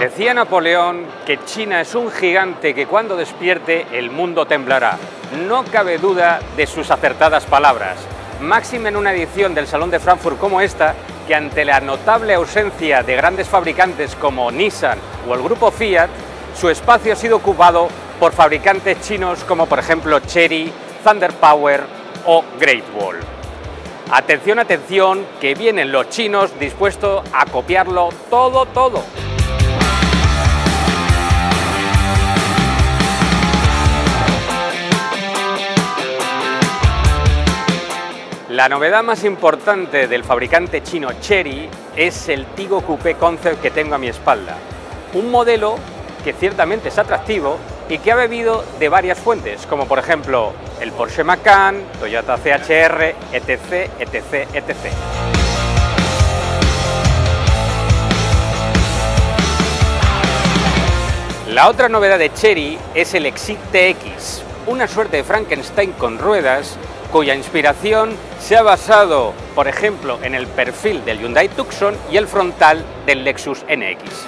Decía Napoleón que China es un gigante que cuando despierte el mundo temblará. No cabe duda de sus acertadas palabras. Máxima en una edición del Salón de Frankfurt como esta, que ante la notable ausencia de grandes fabricantes como Nissan o el grupo Fiat, su espacio ha sido ocupado por fabricantes chinos como por ejemplo Chery, Thunder Power o Great Wall. Atención, atención, que vienen los chinos dispuestos a copiarlo todo, todo. La novedad más importante del fabricante chino Chery es el Tigo Coupé Concept que tengo a mi espalda. Un modelo que ciertamente es atractivo y que ha bebido de varias fuentes, como por ejemplo el Porsche Macan, Toyota CHR, etc, etc, etc. La otra novedad de Chery es el Exit TX, una suerte de Frankenstein con ruedas cuya inspiración se ha basado, por ejemplo, en el perfil del Hyundai Tucson y el frontal del Lexus NX.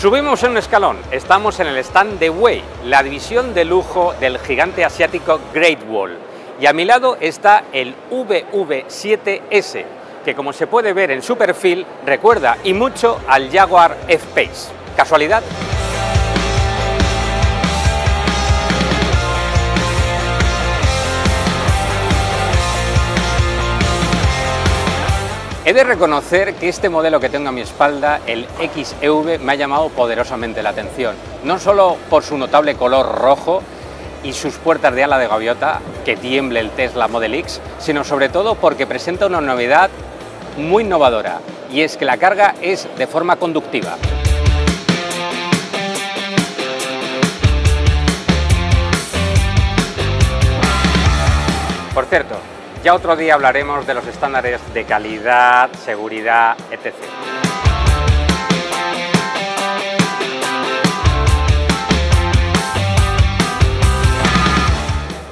Subimos en un escalón, estamos en el stand de Way, la división de lujo del gigante asiático Great Wall. Y a mi lado está el VV7S, que como se puede ver en su perfil, recuerda y mucho al Jaguar F-Pace. ¿Casualidad? He de reconocer que este modelo que tengo a mi espalda, el XEV, me ha llamado poderosamente la atención. No solo por su notable color rojo y sus puertas de ala de gaviota, que tiemble el Tesla Model X, sino sobre todo porque presenta una novedad muy innovadora, y es que la carga es de forma conductiva. Por cierto, ya otro día hablaremos de los estándares de calidad, seguridad, etc.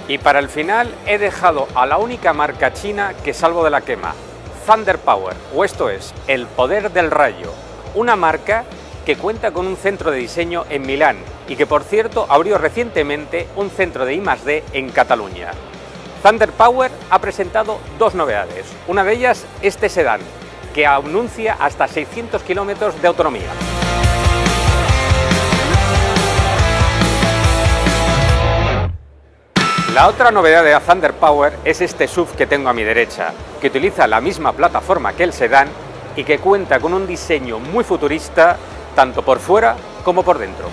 Y para el final he dejado a la única marca china que salvo de la quema, Thunder Power, o esto es, el poder del rayo, una marca que cuenta con un centro de diseño en Milán y que por cierto abrió recientemente un centro de I+D en Cataluña. Thunder Power ha presentado dos novedades. Una de ellas, este sedán, que anuncia hasta 600 kilómetros de autonomía. La otra novedad de Thunder Power es este SUV que tengo a mi derecha, que utiliza la misma plataforma que el sedán y que cuenta con un diseño muy futurista tanto por fuera como por dentro.